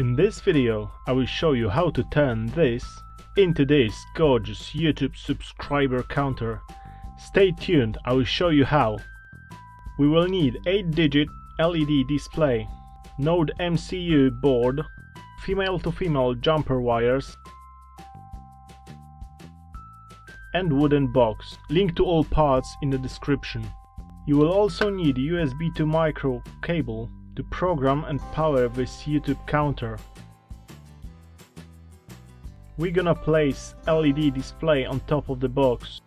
In this video, I will show you how to turn this into this gorgeous YouTube subscriber counter. Stay tuned, I will show you how. We will need 8-digit LED display, Node MCU board, female to female jumper wires, and wooden box. Link to all parts in the description. You will also need USB to micro cable to program and power this YouTube counter. We're gonna place LED display on top of the box.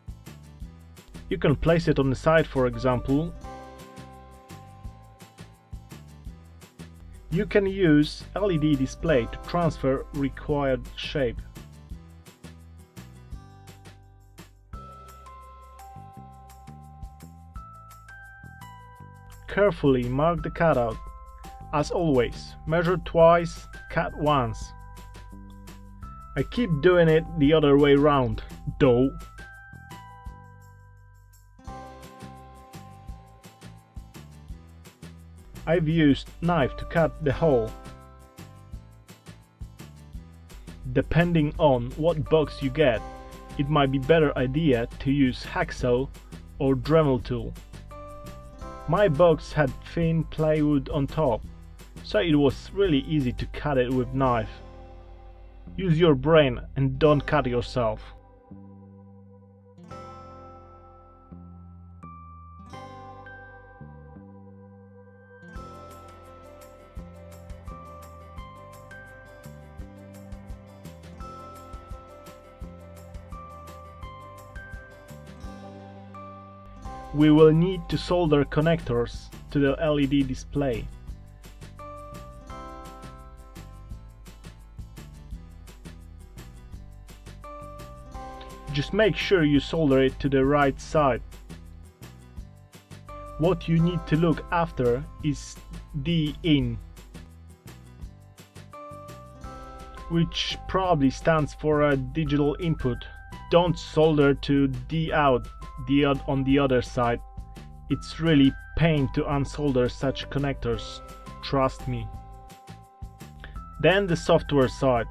You can place it on the side for example. You can use LED display to transfer required shape. Carefully mark the cutout. As always, measure twice, cut once. I keep doing it the other way round, though. I've used knife to cut the hole. Depending on what box you get, it might be better idea to use hacksaw or Dremel tool. My box had thin plywood on top, so it was really easy to cut it with knife. Use your brain and don't cut yourself. we will need to solder connectors to the LED display. Just make sure you solder it to the right side. What you need to look after is D in, which probably stands for a digital input. Don't solder to D out the on the other side. It's really pain to unsolder such connectors, trust me. Then the software side.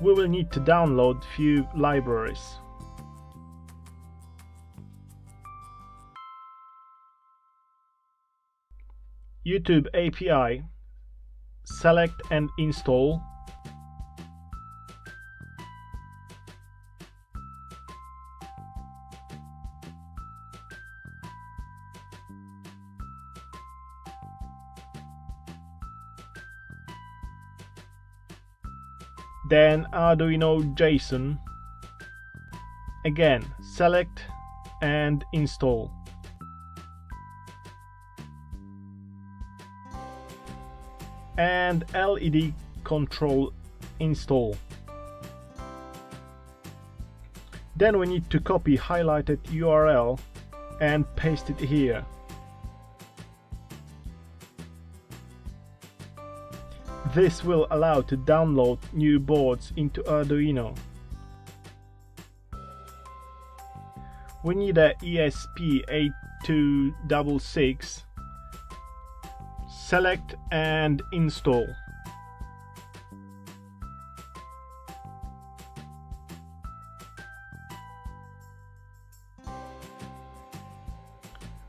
We will need to download few libraries. YouTube API, select and install. Then Arduino JSON again select and install and LED control install then we need to copy highlighted URL and paste it here This will allow to download new boards into Arduino. We need a ESP8266. Select and install.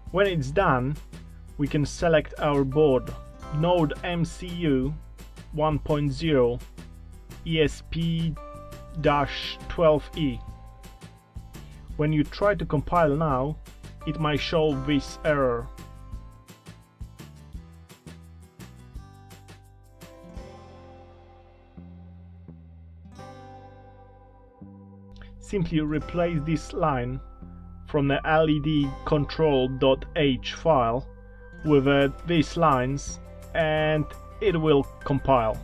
When it's done, we can select our board, Node MCU 1.0 ESP-12E. When you try to compile now, it might show this error. Simply replace this line from the LED control.h file with uh, these lines and it will compile.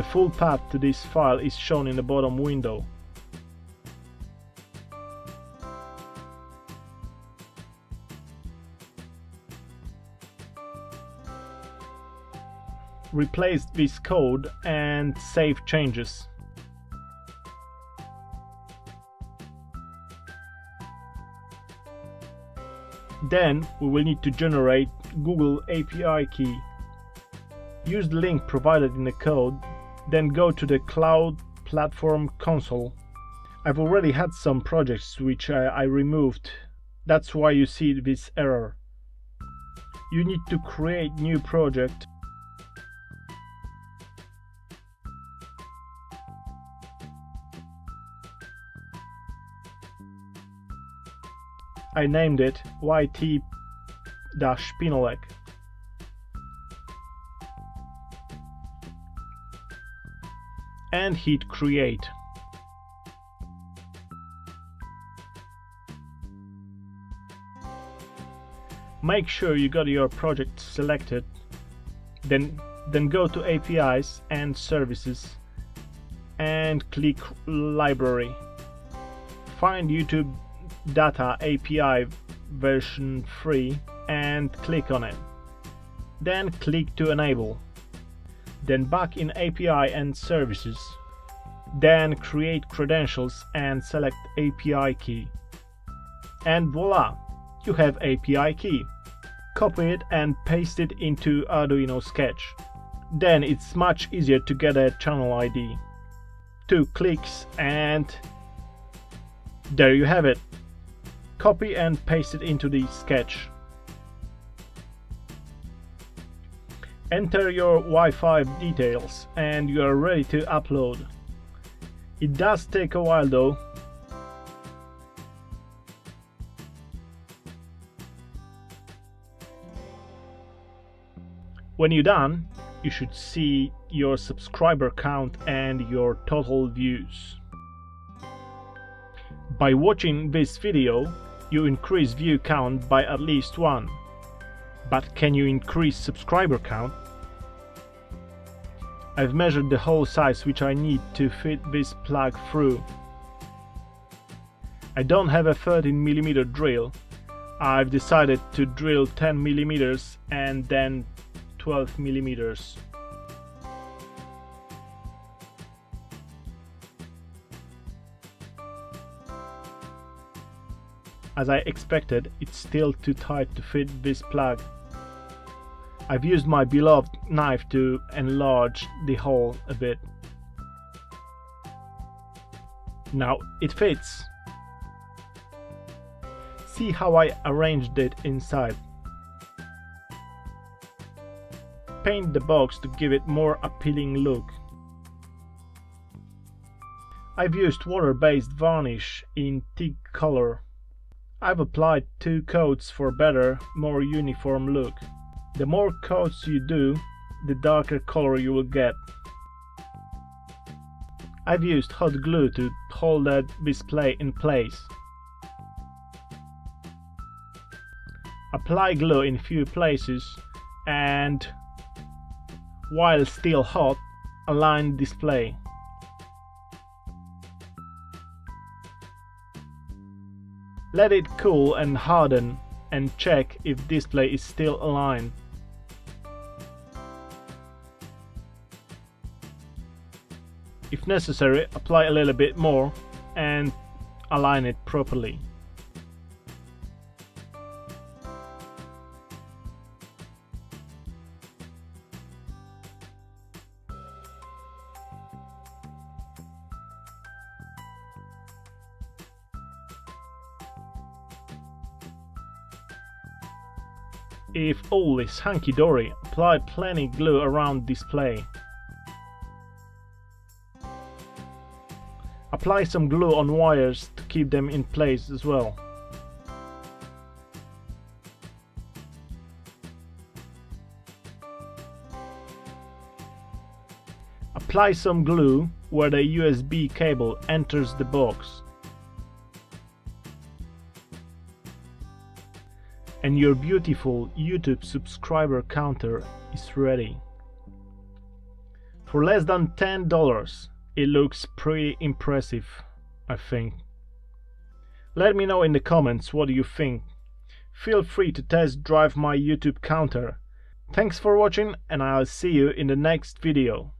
The full path to this file is shown in the bottom window. replace this code and save changes. Then we will need to generate Google API key. Use the link provided in the code, then go to the Cloud Platform console. I've already had some projects which I, I removed. That's why you see this error. You need to create new project I named it YT-Spinelec. And hit create. Make sure you got your project selected, then, then go to APIs and services and click library. Find YouTube Data API version 3 and click on it. Then click to enable. Then back in API and services. Then create credentials and select API key. And voila, you have API key. Copy it and paste it into Arduino Sketch. Then it's much easier to get a channel ID. Two clicks and there you have it. Copy and paste it into the sketch. Enter your Wi-Fi details and you are ready to upload. It does take a while though. When you're done, you should see your subscriber count and your total views. By watching this video, you increase view count by at least one. But can you increase subscriber count? I've measured the hole size which I need to fit this plug through. I don't have a 13mm drill. I've decided to drill 10mm and then 12mm. As I expected, it's still too tight to fit this plug. I've used my beloved knife to enlarge the hole a bit. Now it fits. See how I arranged it inside. Paint the box to give it more appealing look. I've used water-based varnish in teak color. I've applied two coats for better, more uniform look. The more coats you do, the darker color you will get. I've used hot glue to hold that display in place. Apply glue in few places and while still hot, align display. Let it cool and harden and check if display is still aligned. If necessary, apply a little bit more and align it properly. If all is hunky-dory, apply plenty glue around display. Apply some glue on wires to keep them in place as well. Apply some glue where the USB cable enters the box. And your beautiful YouTube subscriber counter is ready. For less than $10, it looks pretty impressive, I think. Let me know in the comments what you think. Feel free to test drive my YouTube counter. Thanks for watching and I'll see you in the next video.